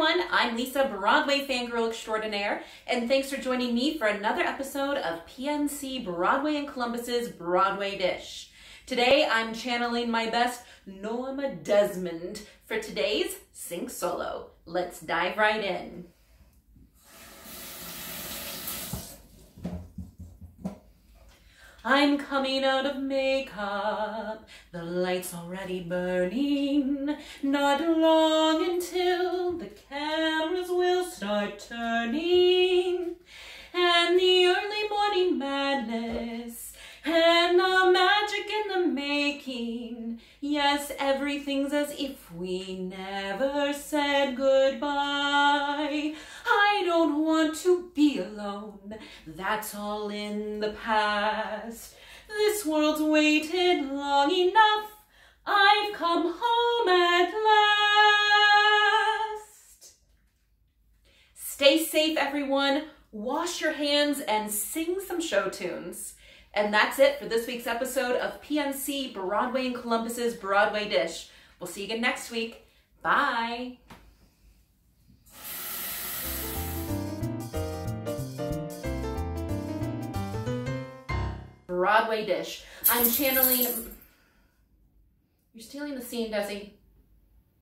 everyone, I'm Lisa, Broadway fangirl extraordinaire, and thanks for joining me for another episode of PNC Broadway in Columbus's Broadway Dish. Today I'm channeling my best Norma Desmond for today's Sink Solo. Let's dive right in. I'm coming out of makeup, the light's already burning. Not long until will start turning. And the early morning madness, and the magic in the making. Yes, everything's as if we never said goodbye. I don't want to be alone. That's all in the past. This world's waited long enough. Stay safe, everyone. Wash your hands and sing some show tunes. And that's it for this week's episode of PNC Broadway in Columbus's Broadway Dish. We'll see you again next week. Bye. Broadway dish. I'm channeling. You're stealing the scene, Desi.